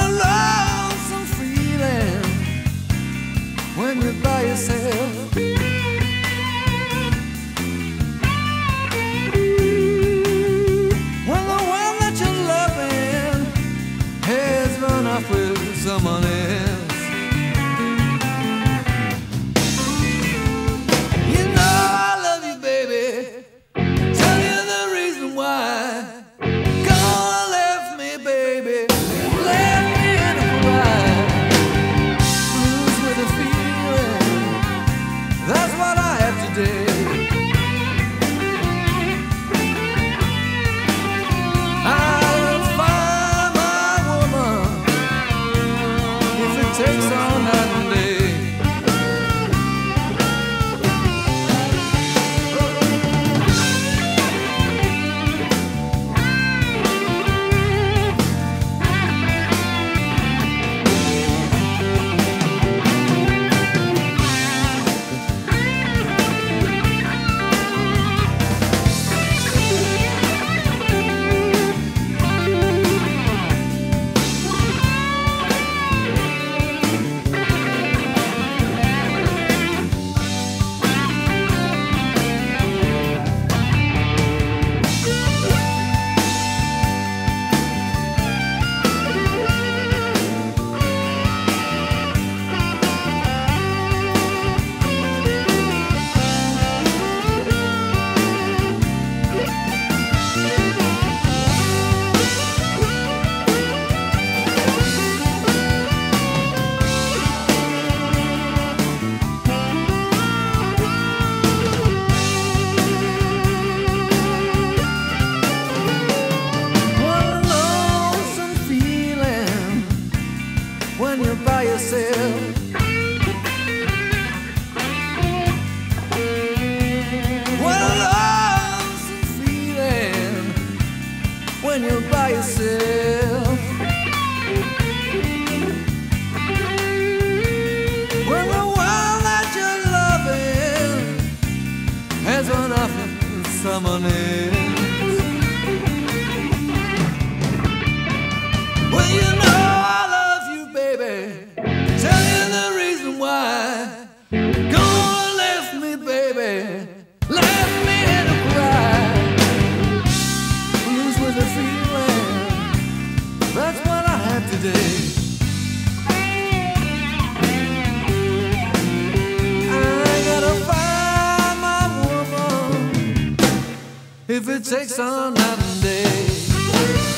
I love some feeling when you're by yourself. The one that you're loving has run off with someone else. by yourself. When the one that you're loving has run off with someone else. well, you if it takes all night and day.